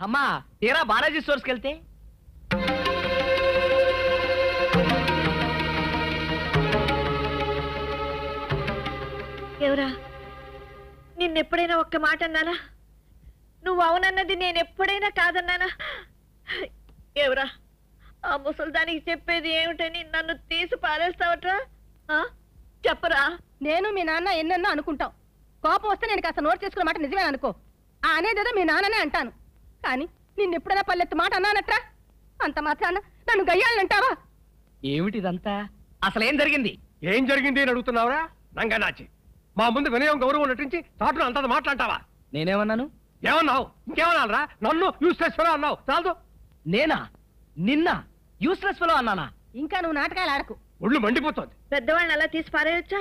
అమ్మా తీరా బాలాజీ స్టోర్స్కి వెళ్తే? ఎవరా? నిన్నెప్పుడైనా ఒక్క మాట అన్నానా? నువ్వు అవునన్నది నేను ఎప్పుడైనా కాదన్నానా? ఎవరా? ఆ ముసల్దానికి చెప్పేది ఏమిటని నన్ను తీసి పారేస్తావట్రా? ఆ? చెప్పరా? నేను మీ నాన్న ఎన్నెన్నో అనుకుంటాం. కోపం వస్తే నేను కాస్త నోట్ చేసుకున్న మాట నిజమే అనుకో. ఆ అనేదేదో మీ నాన్ననే అంటాను. కానీ నిన్ను ఎప్పుడైనా పల్లెత్తు మాట అన్నానట్రా? అంత మాత్రాన నన్ను గయ్యాలంటావా ఏమిటిదంతా? అసలేం జరిగింది? ఏం జరిగింది అని అడుగుతున్నావురా? నంగనాచి మా ముందు వినయం గౌరవం నటించి తాటను అంత మాట్లాంటావా నేనేమన్నాను? ఏమన్నావు? ఇంకేమన్నారా నన్ను యూస్ చేస్తారా అన్నావు. చాలు నేనా? నిన్న? యూస్లెస్ ఫెలో అన్నానా? ఇంకా నువ్వు నాటకాలు ఆడకు. ఒళ్ళు మండిపోతుంది. పెద్దవాళ్ళని అలా తీసి పారేయొచ్చా?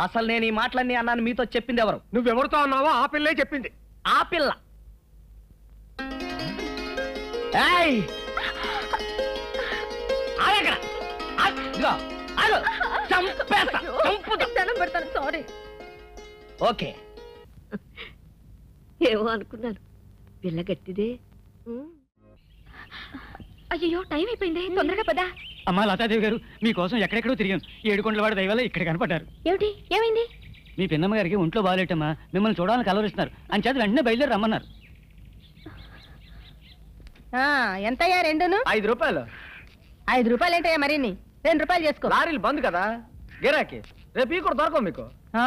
అసలు నేను ఈ మాటలన్నీ అన్నాను మీతో చెప్పింది ఎవరు? నువ్వెవరితో అన్నావో ఆ పిల్లే చెప్పింది. ఆ పిల్ల. ఏయ్! ఆగక్కడ! ఆగ్! ఇదిగో, ఆగు! చంపేస్తా! చంపుతా! దండం పెడతాను సారీ. ఓకే. ఏమో అనుకున్నాను. పిల్ల గట్టిదే. అయ్యో టైం అయిపోయింది. తొందరగా పదా. అమ్మా లతాదేవి గారు మీకోసం ఎక్కడెక్కడో తిరిగాం ఏడుకొండల వాడి దయవల్ల ఇక్కడ కనపడ్డారు. ఏమిటి? ఏమైంది? మీ పిన్నమ్మ గారికి ఒంట్లో బాగాలేటమ్మా మిమ్మల్ని చూడాలని కలవరిస్తున్నారు. అని చేత వెంటనే బయలుదేరి రమ్మన్నారు. ఆ, ఎంతయ్యా రెండును? ఐదు రూపాయలు. ఐదు రూపాయలు ఏంటయ్యా మరిన్ని? రెండు రూపాయలు చేసుకో. లారీలు బంద్ కదా? గిరాకీ. రేపు ఈ కూడా దొరకవు మీకు. ఆ.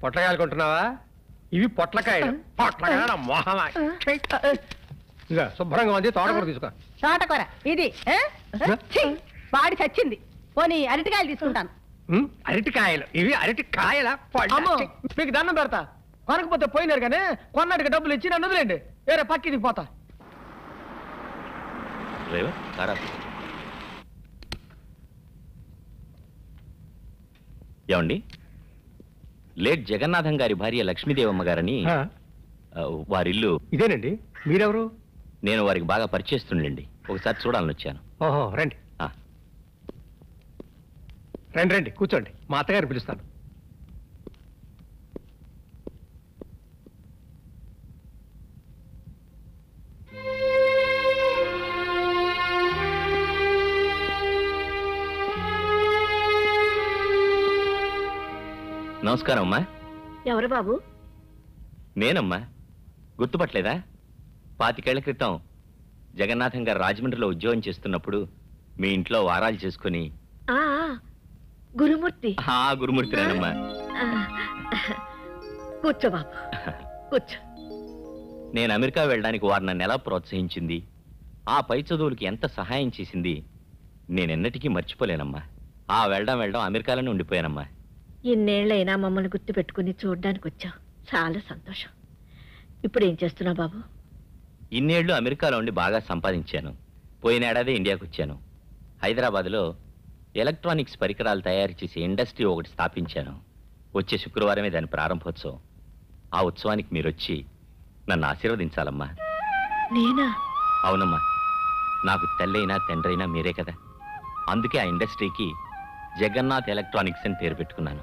పొట్లకాయలు కొంటున్నావా? ఇవి పొట్లకాయలు. పొట్లకాయల మొహమా. ఇక శుభ్రంగా ఉంది తోటకూర తీసుకో. తోటకూర ఇది ఆ? ఛీ, వాడి చచ్చింది. పోనీ అరటికాయలు తీసుకుంటాను. ఉమ్, అరటికాయలు. ఇవి అరటికాయల అమ్మో మీకు దండం పెడతా. కొనకపోతే పోయినారు కానీ కొన్నటికి డబ్బులు ఇచ్చి నన్ను వదిలేండి వేరే పక్కింటికి పోతా. డ్రైవర్ కారా ఏమండి? లేట్ జగన్నాథం గారి భార్య లక్ష్మీదేవమ్మ గారని వారిల్లు ఇదేనండి? మీరెవరు? నేను వారికి బాగా పరిచయిస్తుండండి ఒకసారి చూడాలని వచ్చాను ఓహో రండి. రండి రండి కూర్చోండి. మా అత్తగారిని పిలుస్తాను. నమస్కారం అమ్మా. ఎవరు బాబు? నేనమ్మా. గుర్తుపట్టలేదా? పాతికేళ్ళ క్రితం జగన్నాథం గారు రాజమండ్రిలో ఉద్యోగం చేస్తున్నప్పుడు మీ ఇంట్లో వారాలు చేసుకుని ఆ ఆ, గురుమూర్తి. ఆ గురుమూర్తినేనమ్మా. ఆ, కూర్చో బాబు. కూర్చో. నేను అమెరికా వెళ్ళడానికి వారు నన్ను ఎలా ప్రోత్సహించింది ఆ పై చదువులకి ఎంత సహాయం చేసింది నేనెన్నటికీ మర్చిపోలేనమ్మా. ఆ వెళ్ళడం వెళ్ళడం అమెరికాలోనే ఉండిపోయానమ్మా. ఇన్నేళ్ళైనా మమ్మల్ని గుర్తు పెట్టుకుని చూడడానికి వచ్చావు చాలా సంతోషం. ఇప్పుడు ఏం చేస్తున్నావు బాబు? ఇన్నేళ్ళు అమెరికాలో ఉండి బాగా సంపాదించాను. పోయిన ఏడాది ఇండియాకు వచ్చాను హైదరాబాద్లో ఎలక్ట్రానిక్స్ పరికరాలు తయారు చేసే ఇండస్ట్రీ ఒకటి స్థాపించాను. వచ్చే శుక్రవారమే దాని ప్రారంభోత్సవం. ఆ ఉత్సవానికి మీరు వచ్చి నన్ను ఆశీర్వదించాలమ్మా. నేనా? అవునమ్మా. నాకు తల్లైనా తండ్రైనా మీరే కదా. అందుకే ఆ ఇండస్ట్రీకి జగన్నాథ్ ఎలక్ట్రానిక్స్ అని పేరు పెట్టుకున్నాను.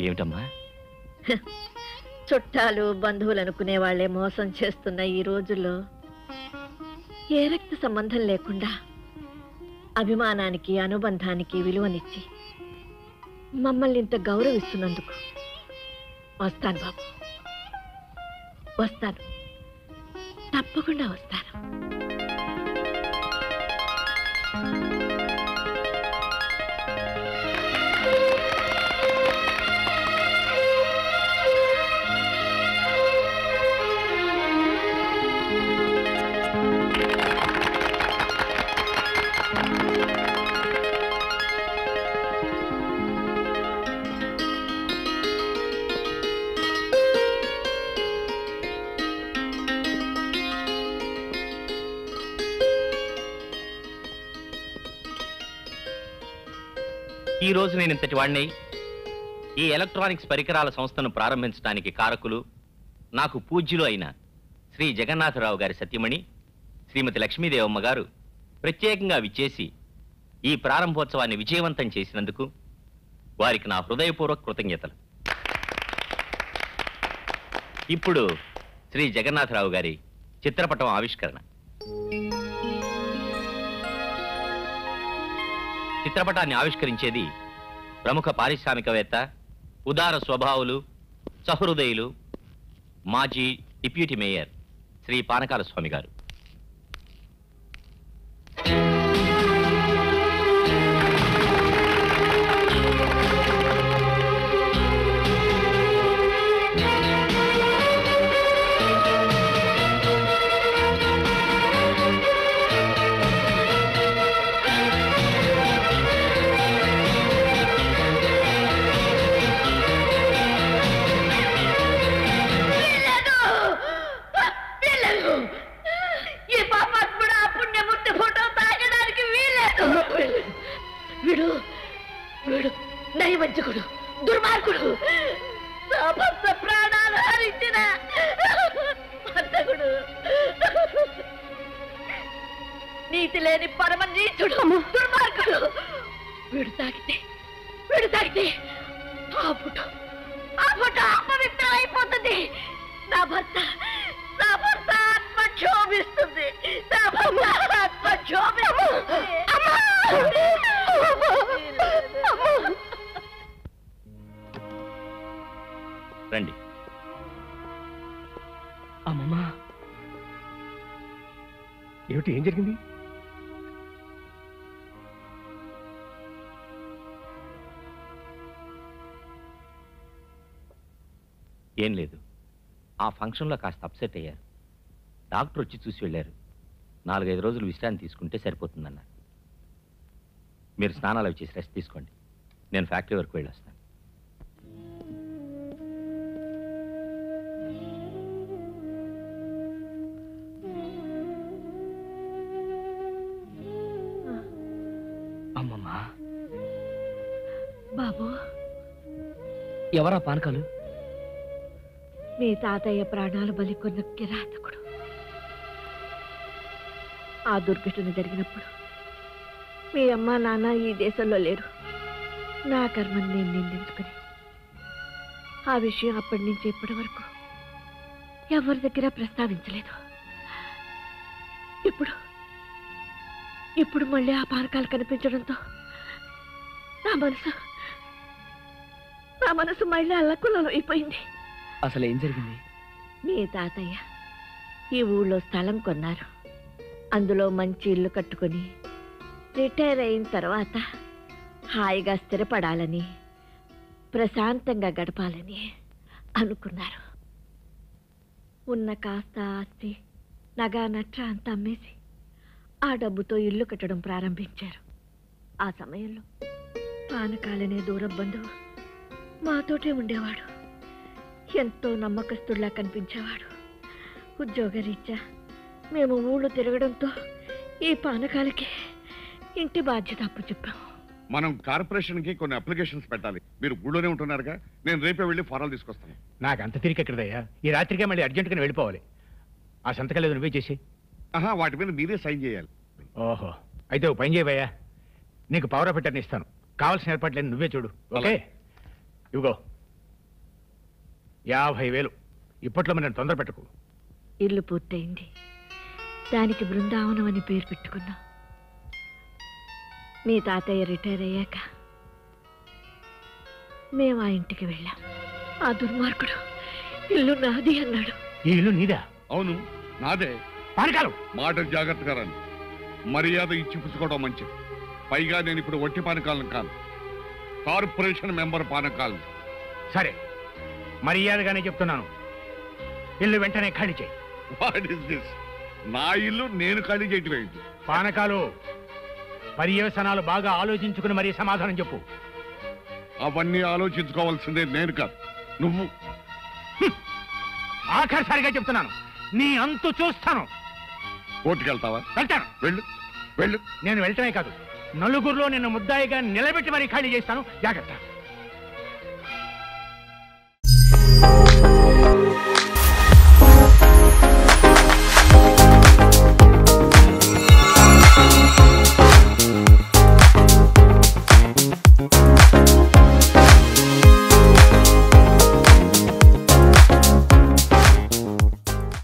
ఏమిటమ్మా? చుట్టాలు బంధువులు అనుకునే వాళ్ళే మోసం చేస్తున్న ఈ రోజుల్లో ఏ రక్త సంబంధం లేకుండా అభిమానానికి అనుబంధానికి విలువనిచ్చి మమ్మల్ని ఇంత గౌరవిస్తున్నందుకు వస్తాను బాబు. వస్తాను. తప్పకుండా వస్తాను. ఈ నేను ఇంతటి వాడిని ఈ ఎలక్ట్రానిక్స్ పరికరాల సంస్థను ప్రారంభించడానికి కారకులు నాకు పూజ్యులు అయిన శ్రీ జగన్నాథరావు గారి సత్యమణి శ్రీమతి లక్ష్మీదేవమ్మ గారు ప్రత్యేకంగా విచ్చేసి ఈ ప్రారంభోత్సవాన్ని విజయవంతం చేసినందుకు వారికి నా హృదయపూర్వక కృతజ్ఞతలు. ఇప్పుడు శ్రీ జగన్నాథరావు గారి చిత్రపటం ఆవిష్కరణ. చిత్రపటాన్ని ఆవిష్కరించేది ప్రముఖ పారిశ్రామికవేత్త ఉదార స్వభావులు సహృదయులు మాజీ డిప్యూటీ మేయర్ శ్రీ పానకాల స్వామి గారు. దుర్మార్గుడు. భర్త ప్రాణాలు హరించిన హంతకుడు నీతి లేని పరమ నీచుడు దుర్మార్గుడు. వీడు తాగితే వీడు తాగితే ఆ ఫోటో ఆ ఫోటో అయిపోతుంది. నా భర్త ఏమిటి ఏం జరిగింది? ఏం లేదు. ఆ ఫంక్షన్లో కాస్త అప్సెట్ అయ్యారు. డాక్టర్ వచ్చి చూసి వెళ్ళారు. నాలుగైదు రోజులు విశ్రాంతి తీసుకుంటే సరిపోతుందన్నారు. మీరు స్నానాలు అవి చేసి రెస్ట్ తీసుకోండి. నేను ఫ్యాక్టరీ వరకు వెళ్ళొస్తాను. ఎవరా పానకాలు? మీ తాతయ్య ప్రాణాలు బలికొన్న కిరాతకుడు. ఆ దుర్ఘటన జరిగినప్పుడు మీ అమ్మ నాన్న ఈ దేశంలో లేరు. నా కర్మని నేను నిందించుకుని. ఆ విషయం అప్పటి నుంచి ఇప్పటి వరకు ఎవరి దగ్గర ప్రస్తావించలేదు. ఇప్పుడు ఇప్పుడు మళ్ళీ ఆ పానకాలు కనిపించడంతో నా మనసు నా మనసు మళ్ళీ అల్లకులలో అయిపోయింది. అసలు ఏం జరిగింది? మీ తాతయ్య ఈ ఊళ్ళో స్థలం కొన్నారు. అందులో మంచి ఇల్లు కట్టుకొని రిటైర్ అయిన తర్వాత హాయిగా స్థిరపడాలని ప్రశాంతంగా గడపాలని అనుకున్నారు. ఉన్న కాస్త ఆస్తి నగా నట్ర అంతా అమ్మేసి ఆ డబ్బుతో ఇల్లు కట్టడం ప్రారంభించారు. ఆ సమయంలో పానకాలనే దూరం బంధువు మాతోటే ఉండేవాడు. ఎంతో నమ్మకస్తుడిలా కనిపించేవాడు. ఉద్యోగరీత్యా మేము ఊళ్ళు తిరగడంతో ఈ పానకాలకి ఇంటి బాధ్యత అప్పు చెప్పాం మనం కార్పొరేషన్కి కొన్ని అప్లికేషన్స్ పెట్టాలి. మీరు ఊళ్ళోనే ఉంటున్నారుగా. నేను రేపే వెళ్ళి ఫారాలు తీసుకొస్తాను. నాకు అంత తిరిగి ఎక్కడదయ్యా? ఈ రాత్రికే మళ్ళీ అర్జెంటుగా వెళ్ళిపోవాలి. ఆ సంతకాలు ఏదో నువ్వే చేసి. ఆహా వాటి మీద మీరే సైన్ చేయాలి. ఓహో అయితే ఓ పని చేయవయ్యా. నీకు పవర్ ఆఫ్ అటర్నీ ఇస్తాను. కావాల్సిన ఏర్పాట్లేదు నువ్వే చూడు ఓకే? ఇవిగో యాభై వేలు. ఇప్పట్లో మనం తొందర పెట్టకు. ఇల్లు పూర్తయింది. దానికి బృందావనం అని పేరు పెట్టుకున్నాం. మీ తాతయ్య రిటైర్ అయ్యాక మేము ఆ ఇంటికి వెళ్ళాం. ఆ దుర్మార్గుడు ఇల్లు నాది అన్నాడు. ఈ ఇల్లు నీదా? అవును నాదే. పానకాలు. మాట జాగ్రత్తగా రండి. మర్యాద ఇచ్చి పుచ్చుకోవడం మంచిది. పైగా నేను ఇప్పుడు ఒట్టి పానకాలను కాను. కార్పొరేషన్ మెంబర్ పానకాలను సరే మర్యాదగానే చెప్తున్నాను. ఇల్లు వెంటనే ఖాళీ చేయి. వాట్ ఇస్ దిస్ నా ఇల్లు నేను ఖాళీ చేయటం ఏంటి? పానకాలు పర్యవసనాలు బాగా ఆలోచించుకుని మరీ సమాధానం చెప్పు. అవన్నీ ఆలోచించుకోవాల్సిందే నేను కాదు నువ్వు. ఆఖరిసారిగా చెప్తున్నాను నీ అంతు చూస్తాను. కోర్టుకెళ్తావా? వెళ్తాను. వెళ్ళు వెళ్ళు. నేను వెళ్ళటమే కాదు నలుగురిలో నిన్ను ముద్దాయిగా నిలబెట్టి మరీ ఖాళీ చేస్తాను. జాగ్రత్త.